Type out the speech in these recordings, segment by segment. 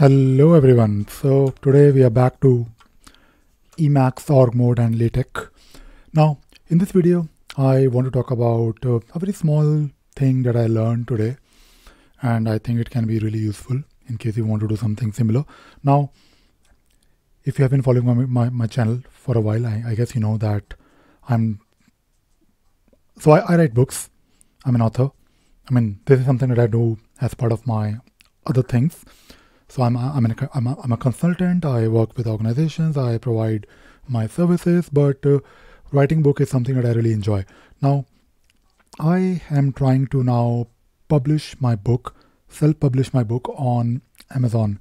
Hello everyone. So today we are back to Emacs org mode and LaTeX. Now in this video I want to talk about uh, a very small thing that I learned today and I think it can be really useful in case you want to do something similar. Now if you have been following my, my, my channel for a while I, I, guess you know that I'm so I, I write books. I'm an author. I mean this is something that I do as part of my other things so I'm I'm, an, I'm, a, I'm a consultant. I work with organizations. I provide my services, but uh, writing book is something that I really enjoy. Now, I am trying to now publish my book, self-publish my book on Amazon,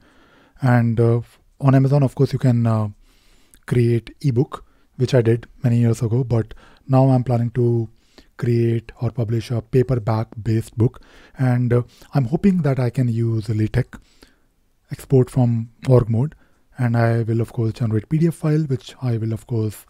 and uh, on Amazon, of course, you can uh, create ebook, which I did many years ago. But now I'm planning to create or publish a paperback-based book, and uh, I'm hoping that I can use LaTeX export from org mode and I will of course generate PDF file which I will of course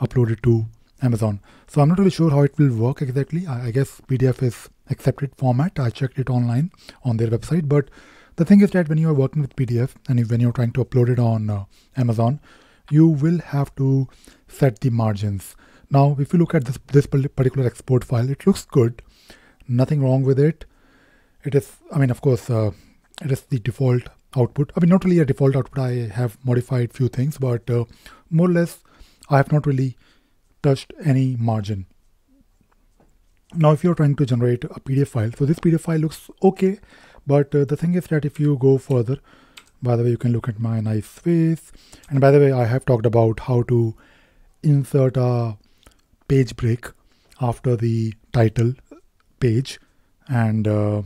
upload it to Amazon. So I'm not really sure how it will work exactly. I, I guess PDF is accepted format. I checked it online on their website. But the thing is that when you are working with PDF and if, when you're trying to upload it on uh, Amazon, you will have to set the margins. Now, if you look at this, this particular export file, it looks good. Nothing wrong with it. It is, I mean, of course, uh, it is the default output. I mean, not really a default output. I have modified few things, but uh, more or less, I have not really touched any margin. Now, if you're trying to generate a PDF file, so this PDF file looks okay, but uh, the thing is that if you go further, by the way, you can look at my nice face. And by the way, I have talked about how to insert a page break after the title page and uh,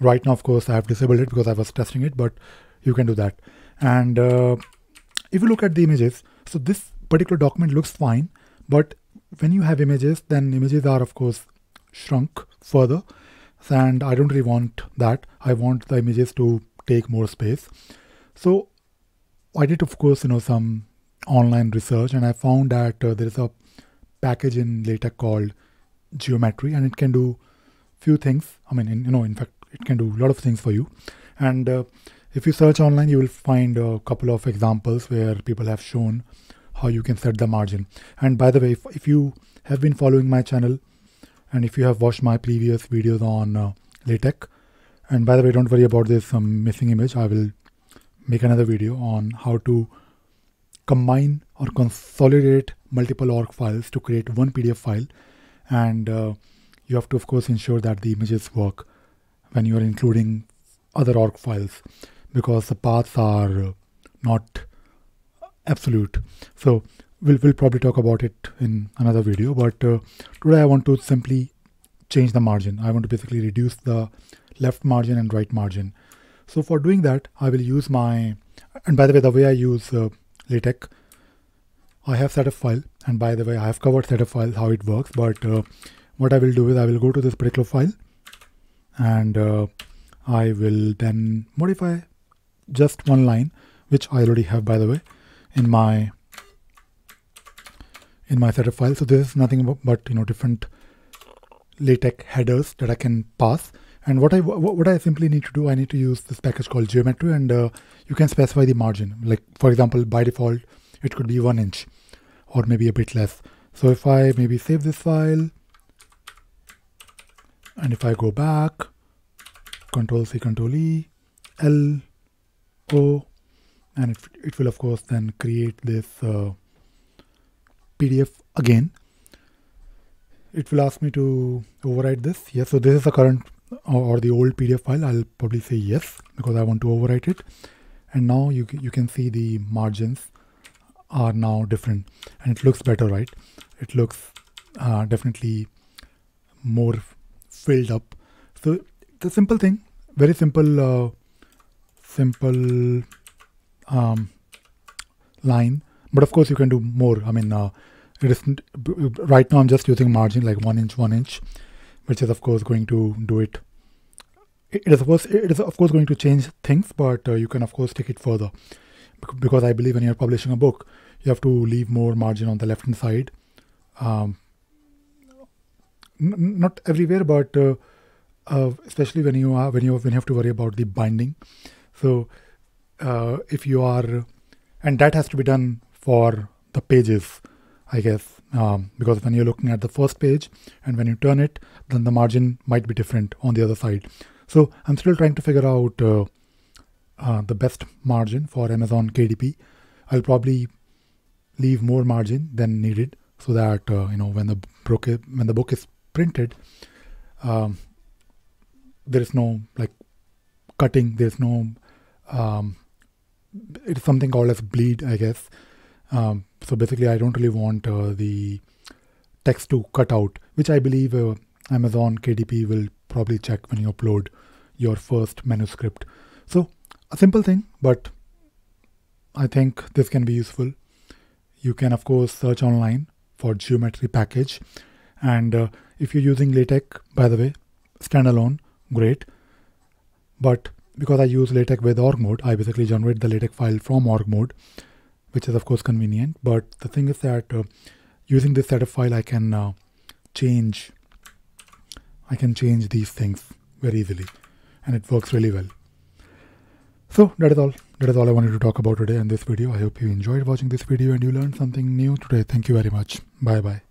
right now of course I have disabled it because I was testing it but you can do that. And uh, if you look at the images so this particular document looks fine but when you have images then images are of course shrunk further. And I don't really want that. I want the images to take more space. So I did of course you know some online research and I found that uh, there is a package in LaTeX called geometry and it can do few things. I mean in, you know in fact it can do a lot of things for you. And uh, if you search online you will find a couple of examples where people have shown how you can set the margin. And by the way if, if you have been following my channel and if you have watched my previous videos on uh, LaTeX and by the way don't worry about this um, missing image. I will make another video on how to combine or consolidate multiple org files to create one PDF file. And uh, you have to of course ensure that the images work when you are including other org files because the paths are not absolute. So we'll, we'll probably talk about it in another video. But uh, today I want to simply change the margin. I want to basically reduce the left margin and right margin. So for doing that, I will use my, and by the way, the way I use uh, LaTeX, I have setup file. And by the way, I have covered setup files, how it works. But uh, what I will do is I will go to this particular file and uh, I will then modify just one line which I already have by the way in my in my setup file. So this is nothing but you know different latex headers that I can pass. And what I what I simply need to do I need to use this package called geometry. And uh, you can specify the margin. Like for example by default it could be one inch or maybe a bit less. So if I maybe save this file and if I go back control C control E L O and it, it will of course then create this uh, PDF again. It will ask me to overwrite this. Yes so this is the current or the old PDF file. I'll probably say yes because I want to overwrite it. And now you, you can see the margins are now different. And it looks better right? It looks uh, definitely more filled up. So the simple thing, very simple, uh, simple um, line. But of course, you can do more. I mean, uh, it is right now. I'm just using margin like one inch, one inch, which is of course going to do it. It is of course it is of course going to change things, but uh, you can of course take it further because I believe when you're publishing a book, you have to leave more margin on the left hand side. Um, not everywhere, but uh, uh, especially when you are when you when you have to worry about the binding. So uh, if you are, and that has to be done for the pages, I guess, um, because when you're looking at the first page and when you turn it, then the margin might be different on the other side. So I'm still trying to figure out uh, uh, the best margin for Amazon KDP. I'll probably leave more margin than needed so that uh, you know when the book is, when the book is printed, um, there is no like cutting. There's no um, it's something called as bleed, I guess. Um, so basically, I don't really want uh, the text to cut out, which I believe uh, Amazon KDP will probably check when you upload your first manuscript. So a simple thing, but I think this can be useful. You can of course search online for geometry package, and uh, if you're using LaTeX, by the way, standalone, great. But because I use LaTeX with org mode, I basically generate the LaTeX file from org mode, which is of course convenient. But the thing is that uh, using this setup file, I can uh, change, I can change these things very easily, and it works really well. So that is all. That is all I wanted to talk about today in this video. I hope you enjoyed watching this video and you learned something new today. Thank you very much. Bye bye.